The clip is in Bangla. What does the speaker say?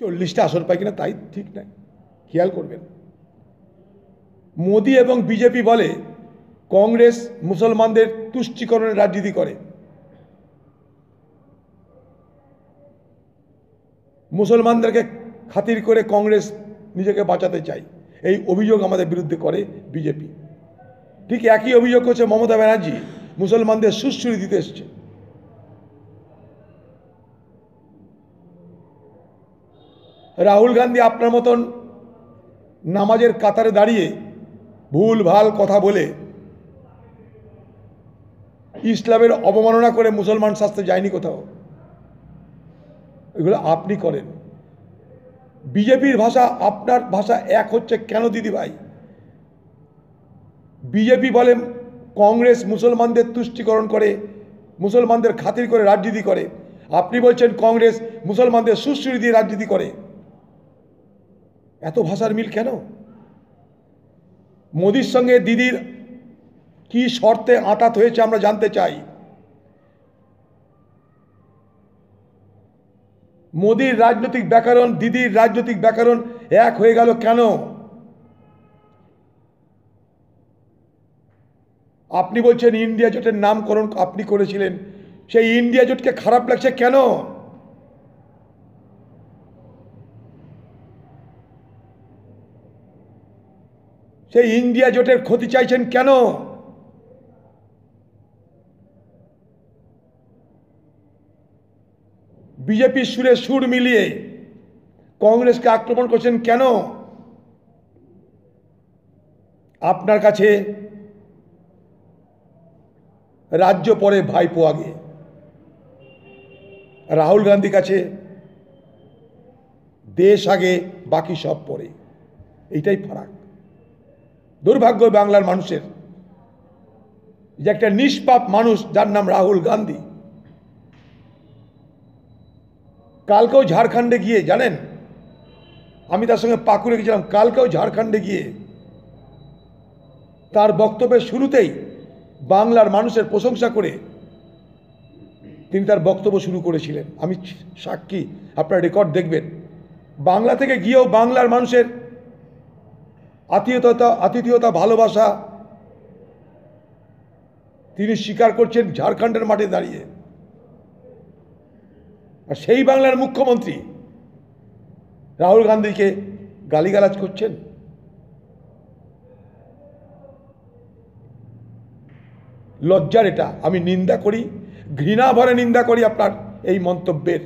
চল্লিশটা আসন পায় কিনা তাই ঠিক নাই। খেয়াল করবেন। মোদি এবং বিজেপি বলে কংগ্রেস মুসলমানদের তুষ্টিকরণের রাজনীতি করে। মুসলমানদেরকে খাতির করে কংগ্রেস নিজেকে বাঁচাতে চায়। এই অভিযোগ আমাদের বিরুদ্ধে করে বিজেপি। ঠিক একই অভিযোগ করছে মমতা ব্যানার্জি। মুসলমানদের সুশ্রী দিতে এসছে। রাহুল গান্ধী আপনার মতন নামাজের কাতারে দাঁড়িয়ে ভুল, ভালো কথা বলে ইসলামের অবমাননা করে মুসলমান শাস্ত্রে যায়নি কোথাও? এগুলো আপনি করেন। বিজেপির ভাষা, আপনার ভাষা এক হচ্ছে, কেন দিদি ভাই? বিজেপি বলে কংগ্রেস মুসলমানদের তুষ্টিকরণ করে, মুসলমানদের খাতির করে রাজনীতি করে। আপনি বলছেন কংগ্রেস মুসলমানদের সুশ্রী দিয়ে রাজনীতি করে। এত ভাষার মিল কেন? মোদির সঙ্গে দিদির কি শর্তে আটাত হয়েছে আমরা জানতে চাই। মোদির রাজনৈতিক ব্যাকরণ, দিদির রাজনৈতিক ব্যাকরণ এক হয়ে গেল কেন? আপনি বলছেন ইন্ডিয়া জোটের নামকরণ আপনি করেছিলেন, সেই ইন্ডিয়া জোটকে খারাপ লাগছে কেন? সেই ইন্ডিয়া জোটের ক্ষতি চাইছেন কেন? বিজেপির সুরে সুর মিলিয়ে কংগ্রেসকে আক্রমণ করছেন কেন? আপনার কাছে রাজ্য পরে ভাইপো আগে। রাহুল গান্ধী কাছে দেশ আগে, বাকি সব পরে। এইটাই ফারাক। দুর্ভাগ্য বাংলার মানুষের যে একটা নিষ্পাপ মানুষ যার নাম রাহুল গান্ধী। কালকেও ঝাড়খণ্ডে গিয়ে, জানেন? আমি তার সঙ্গে পাকুড়ে গেছিলাম। কালকেও ঝাড়খণ্ডে গিয়ে তার বক্তব্যের শুরুতেই বাংলার মানুষের প্রশংসা করে তিনি তার বক্তব্য শুরু করেছিলেন। আমি সাক্ষী, আপনার রেকর্ড দেখবেন। বাংলা থেকে গিয়েও বাংলার মানুষের আত্মীয়তা আতিথেয়তা, ভালোবাসা তিনি স্বীকার করছেন ঝাড়খণ্ডের মাঠে দাঁড়িয়ে। আর সেই বাংলার মুখ্যমন্ত্রী রাহুল গান্ধীকে গালিগালাজ করছেন। লজ্জার এটা, আমি নিন্দা করি, ঘৃণা ভরে নিন্দা করি আপনার এই মন্তব্যের।